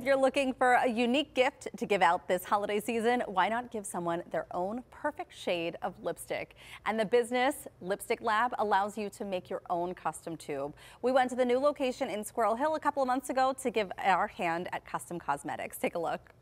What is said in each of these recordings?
If you're looking for a unique gift to give out this holiday season, why not give someone their own perfect shade of lipstick? And the business Lipstyck Lab allows you to make your own custom tube. We went to the new location in Squirrel Hill a couple of months ago to give our hand at custom cosmetics. Take a look.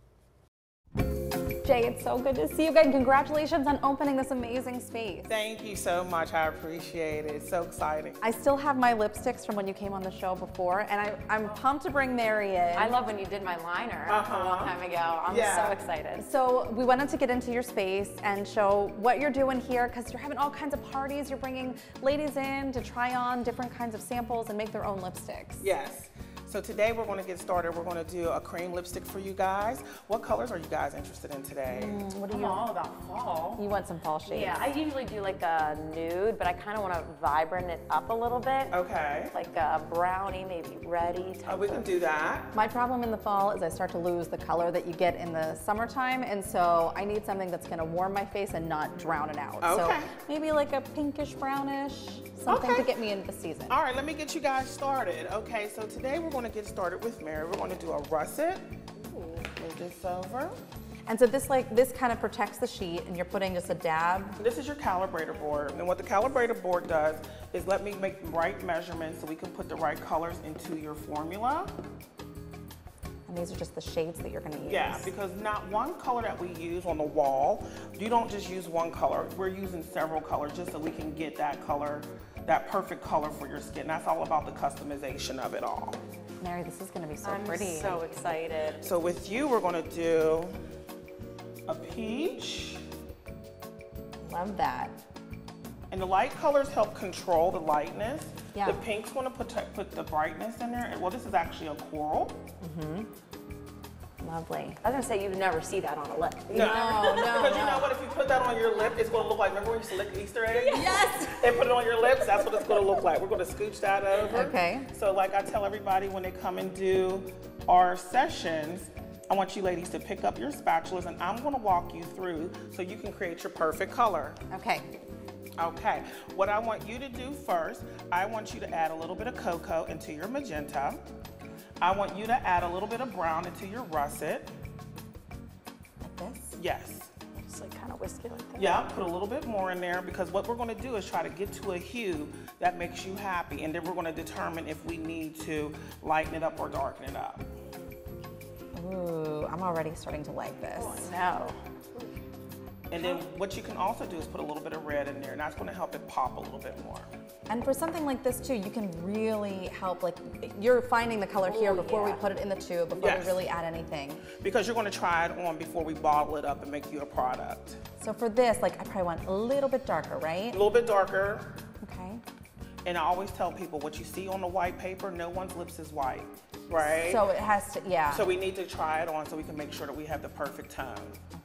Jay, it's so good to see you again. Congratulations on opening this amazing space. Thank you so much. I appreciate it. It's so exciting. I still have my lipsticks from when you came on the show before, and I, I'm pumped to bring Mary in. I love when you did my liner a Uh-huh. long time ago. I'm Yeah. so excited. So we wanted to get into your space and show what you're doing here because you're having all kinds of parties. You're bringing ladies in to try on different kinds of samples and make their own lipsticks. Yes. So today we're going to get started. We're going to do a cream lipstick for you guys. What colors are you guys interested in today? What are I'm you all about fall. You want some fall shades? Yeah, I usually do like a nude, but I kind of want to vibrant it up a little bit. Okay. Like a brownie, maybe reddy type Uh, we can of- do that. My problem in the fall is I start to lose the color that you get in the summertime, and so I need something that's going to warm my face and not drown it out. Okay. So maybe like a pinkish brownish, something Okay. to get me into the season. All right, let me get you guys started. Okay, so today we're going to get started with Mary. We're going to do a russet. Move this over. And so this like this kind of protects the sheet, and you're putting just a dab. This is your calibrator board. And what the calibrator board does is let me make the right measurements so we can put the right colors into your formula. And these are just the shades that you're going to use. Yeah, because not one color that we use on the wall, you don't just use one color. We're using several colors just so we can get that color, that perfect color for your skin. That's all about the customization of it all. Mary, this is going to be so pretty. I'm pretty. so excited. So with you, we're gonna do a peach. Love that. And the light colors help control the lightness. Yeah. The pink's gonna protect, put the brightness in there. Well, this is actually a coral. Mm-hmm. Lovely. I was gonna say you'd never see that on a lip. No, no, Because you know what, if you put that on your lip, it's gonna look like, remember when you used to lick Easter eggs? Yes. And put it on your lips, that's what it's gonna look like. We're gonna scooch that over. Okay. So like I tell everybody when they come and do our sessions, I want you ladies to pick up your spatulas and I'm gonna walk you through so you can create your perfect color. Okay. Okay, what I want you to do first, I want you to add a little bit of cocoa into your magenta. I want you to add a little bit of brown into your russet. Like this. Yes. Just like kind of whisk it like that. Yeah, put a little bit more in there because what we're gonna do is try to get to a hue that makes you happy and then we're gonna determine if we need to lighten it up or darken it up. Ooh, I'm already starting to like this. Oh, no. And then what you can also do is put a little bit of red in there and that's gonna help it pop a little bit more. And for something like this too, you can really help. Like you're finding the color here Oh, before yeah. we put it in the tube, before Yes. we really add anything. Because you're gonna try it on before we bottle it up and make you a product. So for this, like I probably want a little bit darker, right? A little bit darker, Okay. And I always tell people what you see on the white paper, no one's lips is white, right? So it has to, yeah. So we need to try it on so we can make sure that we have the perfect tone.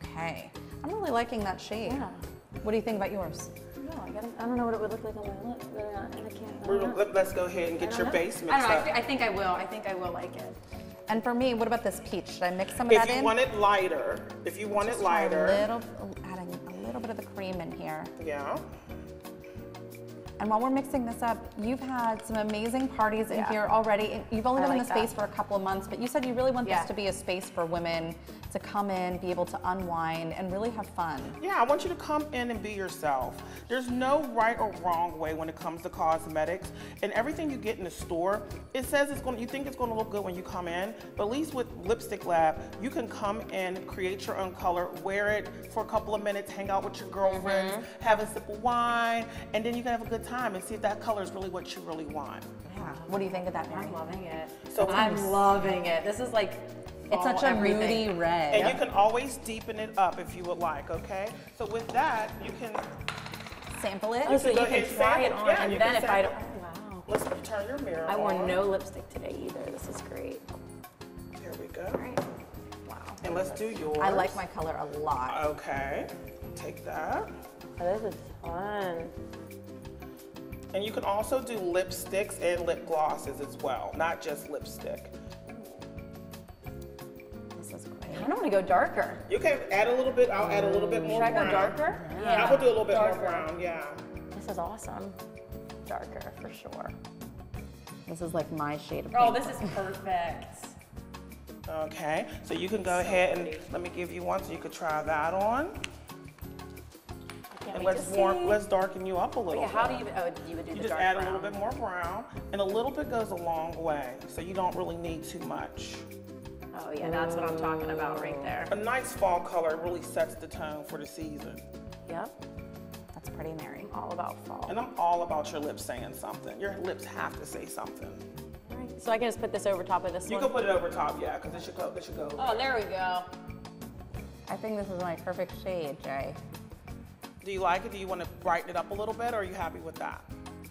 okay. I'm really liking that shade. Yeah. What do you think about yours? No, I, gotta, I don't know what it would look like on my lip, but uh, and I can't. I We're, don't know. let, us go ahead and get your base I mixed don't know. I, up. thi- I think I will. I think I will like it. And for me, what about this peach? Should I mix some of If that you want it lighter, if you want it lighter, A little, adding a little bit of the cream in here. yeah. And while we're mixing this up, you've had some amazing parties in Yeah. here already. And You've only I been in the space for a couple of months, but you said you really want Yeah. this to be a space for women to come in, be able to unwind, and really have fun. Yeah, I want you to come in and be yourself. There's no right or wrong way when it comes to cosmetics. And everything you get in the store, it says it's going to, you think it's going to look good when you come in, but at least with Lipstyck Lab, you can come in, create your own color, wear it for a couple of minutes, hang out with your girlfriends, mm-hmm. have a sip of wine, and then you can have a good time and see if that color is really what you really want. Yeah. What do you think of that, Mary? I'm loving it. So I'm loving it. This is like It's such a everything. moody red. And you can always deepen it up if you would like, okay? So with that, you can, Sample it. Oh, so you can and try it on, Yeah, and then if I don't. Oh, wow. let's turn your mirror I wore on. no lipstick today either. This is great. There we go. All right. Wow. And let's do yours. I like my color a lot. Okay, take that. Oh, this is fun. And you can also do lipsticks and lip glosses as well, not just lipstick. I don't want to go darker. You can add a little bit, I'll add a little bit more Should I go brown. darker? I will do a little bit darker. more brown, yeah. This is awesome. Darker for sure. This is like my shade of brown. Oh, this is perfect. Okay, so you can go ahead and let me give you one so you could try that on. Can't And wait let's warm, see. let's darken you up a little Yeah, how do bit. Oh, you, oh, you would do You the just dark add brown. a little bit more brown, and a little bit goes a long way, so you don't really need too much. Oh, yeah, that's what I'm talking about right there. A nice fall color really sets the tone for the season. Yep, That's pretty, Mary. all about fall. And I'm all about your lips saying something. Your lips have to say something. All right. So I can just put this over top of this You one? can put it over top, yeah, because it should go, it should go. Oh, there we go. I think this is my perfect shade, Jay. Do you like it? Do you want to brighten it up a little bit, or are you happy with that?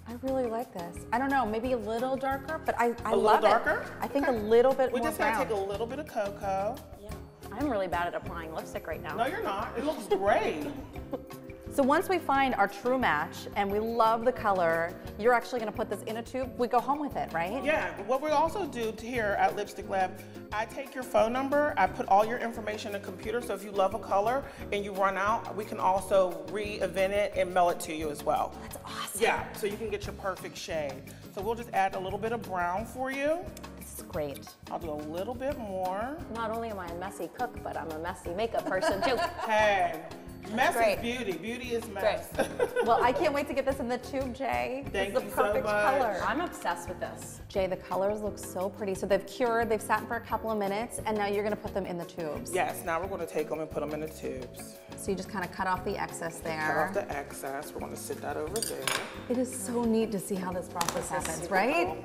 I really like this. I don't know, maybe a little darker, but I, I A little love darker? it. I think Okay. a little bit We more just gotta brown. take a little bit of cocoa. Yeah. I'm really bad at applying lipstick right now. No, you're not. It looks great. So once we find our true match and we love the color, you're actually gonna put this in a tube. We go home with it, right? Yeah, what we also do here at Lipstyck Lab, I take your phone number, I put all your information in a computer, so if you love a color and you run out, we can also re-event it and mail it to you as well. That's awesome. Yeah, so you can get your perfect shade. So we'll just add a little bit of brown for you. This is great. I'll do a little bit more. Not only am I a messy cook, but I'm a messy makeup person too. Hey, mess Great. is beauty. Beauty is mess. Well, I can't wait to get this in the tube, Jay. Thank it's you the so perfect much. color. I'm obsessed with this. Jay, the colors look so pretty. So they've cured, they've sat for a couple of minutes, and now you're gonna put them in the tubes. yes, now we're gonna take them and put them in the tubes. So you just kind of cut off the excess there. Cut off the excess. We're gonna sit that over there. It is so neat to see how this process happens, right? cool.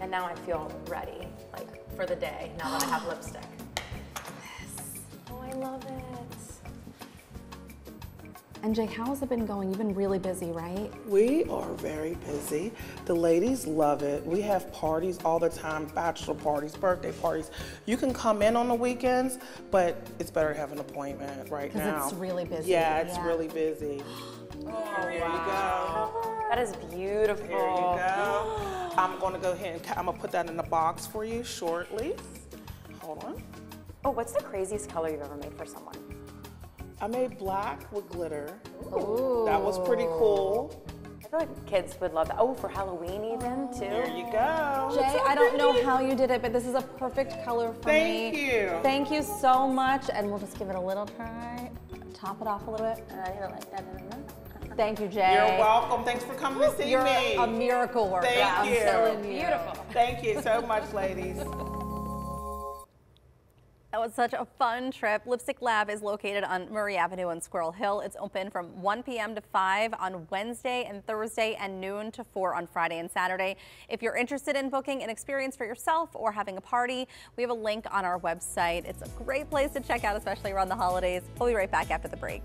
And now I feel ready, like for the day, now that I have lipstick. Oh, I love it. And Jay, how has it been going? You've been really busy, right? We are very busy. The ladies love it. We have parties all the time, bachelor parties, birthday parties. You can come in on the weekends, but it's better to have an appointment right now. Because it's really busy, Yeah, it's yeah. really busy. Oh, Here you go. That is beautiful. Here you go. I'm gonna go ahead and, ca- I'm gonna put that in the box for you shortly. Hold on. Oh, what's the craziest color you've ever made for someone? I made black with glitter. Ooh. That was pretty cool. I feel like kids would love that. Oh, for Halloween even too. There you go. Jay, I don't know how you did it, but this is a perfect color for Thank me. you. Thank you so much, and we'll just give it a little try. Top it off a little bit. Uh, you're like, that. Thank you, Jay. You're welcome. Thanks for coming to see You're me. a miracle worker. Thank I'm you. telling you. Beautiful. Thank you so much, ladies. Was such a fun trip. Lipstyck Lab is located on Murray Avenue in Squirrel Hill. It's open from 1 p.m. to 5 on Wednesday and Thursday and noon to 4 on Friday and Saturday. If you're interested in booking an experience for yourself or having a party, we have a link on our website. It's a great place to check out, especially around the holidays. We'll be right back after the break.